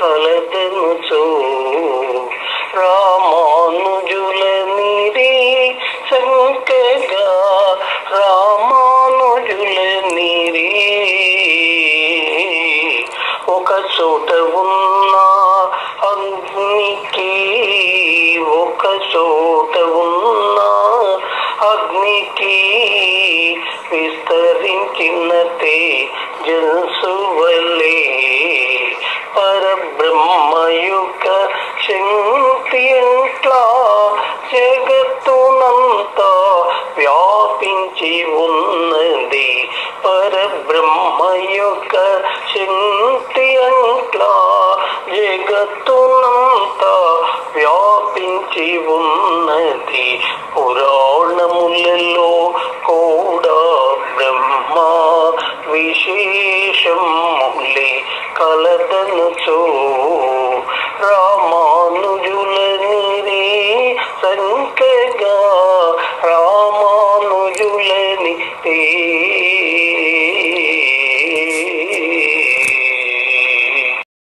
కలదెనుచు. రామానుజులనిది సంకగా రామానుజులనిది ఒక చోట ఉన్న అగ్నికి ఒక చోట ఉన్న అగ్నికి విస్తరించిన తే జల్సువలే పరబ్రహ్మయుగ శక్తి ఎంట్లా జగత్తునంతా వ్యాపించి ఉన్నది. పరబ్రహ్మయుగ శక్తి అంట్లా జగత్తునంతా వ్యాపించి ఉన్నది. పురాణములలో కూడా బ్రహ్మ విశేషములే కలదనుచో రామానుజులని సంఖ్యగా రామానుజులని తే